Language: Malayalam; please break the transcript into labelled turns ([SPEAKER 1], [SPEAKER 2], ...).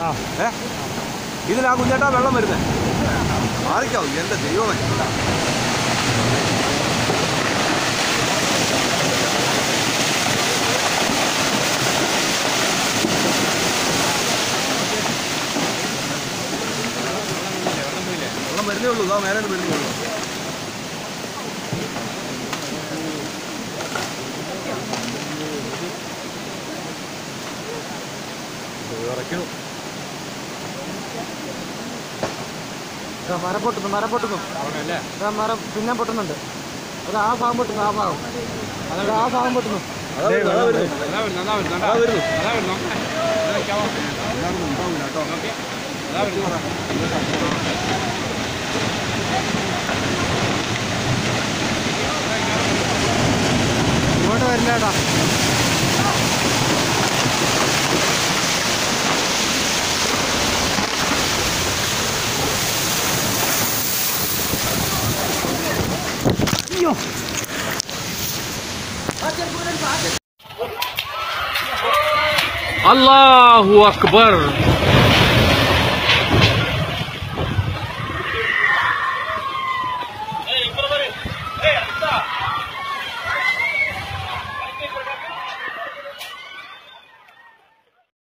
[SPEAKER 1] ഏ? ഇതിലാ കുഞ്ഞേട്ടാ വെള്ളം വരുന്നേ. മാറിക്കാവും എന്റെ ദൈവമേ. വരുന്നേ ഉള്ളൂ ഇതാ വരുന്നേ ഉള്ളൂ. വിറയ്ക്കണു
[SPEAKER 2] മരം പൊട്ടുന്നു മരം പൊട്ടുന്നു. മരം പിന്നെ പൊട്ടുന്നുണ്ട്. അത് ആ ഭാഗം പൊട്ടുന്നു ആ ഭാഗം. അത് ആ ഭാഗം പൊട്ടുന്നു. ഇങ്ങോട്ട് വരില്ല കേട്ടോ.
[SPEAKER 3] Yo. الله أكبر